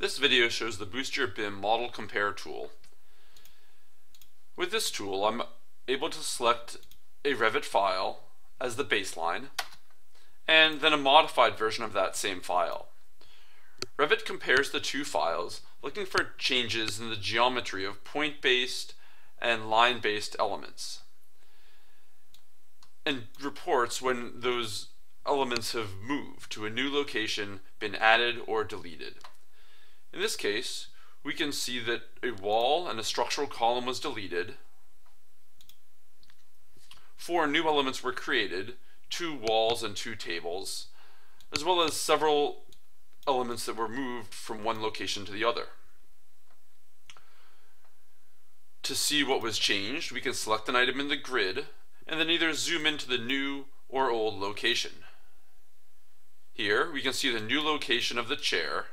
This video shows the Boost Your BIM Model Compare tool. With this tool, I'm able to select a Revit file as the baseline, and then a modified version of that same file. Revit compares the two files, looking for changes in the geometry of point-based and line-based elements, and reports when those elements have moved to a new location, been added or deleted. In this case, we can see that a wall and a structural column was deleted, four new elements were created, two walls and two tables, as well as several elements that were moved from one location to the other. To see what was changed, we can select an item in the grid and then either zoom into the new or old location. Here, we can see the new location of the chair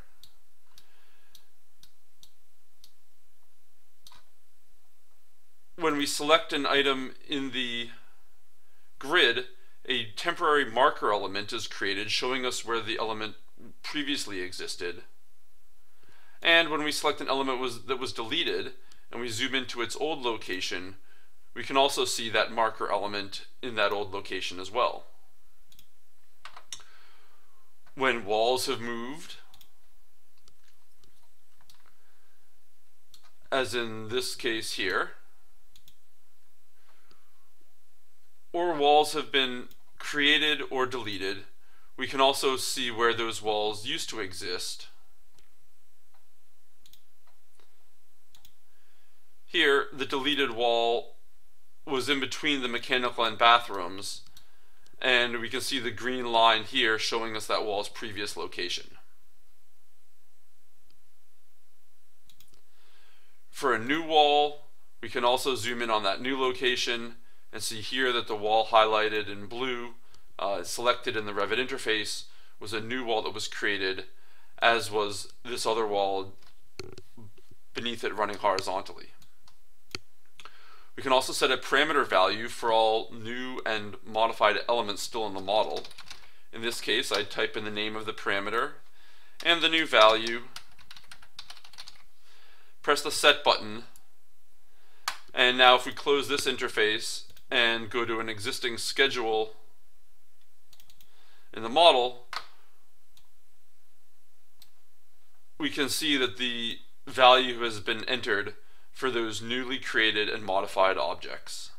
when we select an item in the grid, a temporary marker element is created showing us where the element previously existed. And when we select an element was, that was deleted and we zoom into its old location, we can also see that marker element in that old location as well. When walls have moved, as in this case here, or walls have been created or deleted. We can also see where those walls used to exist. Here, the deleted wall was in between the mechanical and bathrooms, and we can see the green line here showing us that wall's previous location. For a new wall, we can also zoom in on that new location and see here that the wall highlighted in blue uh, selected in the Revit interface was a new wall that was created as was this other wall beneath it running horizontally. We can also set a parameter value for all new and modified elements still in the model. In this case, I type in the name of the parameter and the new value, press the set button, and now if we close this interface and go to an existing schedule in the model, we can see that the value has been entered for those newly created and modified objects.